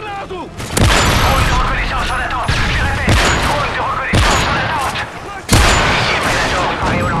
granado!